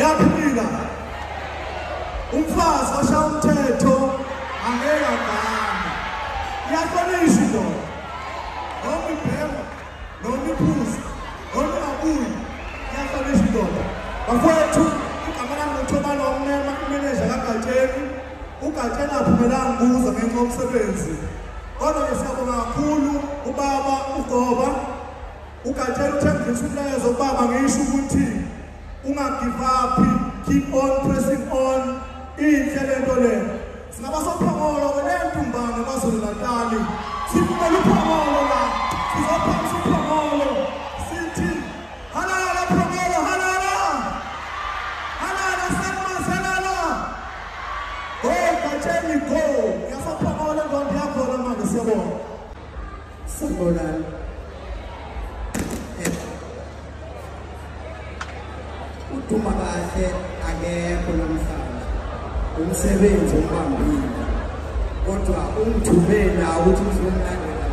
yaphika umfazi osha umthetho angekagama iyahlonishwa indoda noma ibhema noma iphuza noma ingabuyi iyahlonishwa indoda bafowethu igama lami nothobala wamnema imeneja kagatsheni ugatsheni aphumelanga kuza ngenxa yomsebenzi kodwa ke siyabonga kakhulu ubaba ugoba ugatsheni uthembisa umlayezo ubaba ngisho ukuthi ungagivaphi keep on pressing on inhle lento le singaba sophongolo kwelentumbane kwazulu natali sifumele uphongolo la sizophamisa uphongolo sithi halala phongolo halala halala sanmaselala ogatsheni go yasophongolo nkonto yakhona manje siyabona sanbolani uduma kahle akekho namhlanje umsebenzi umbambile kodwa ungithume la ukuthi uzomlandela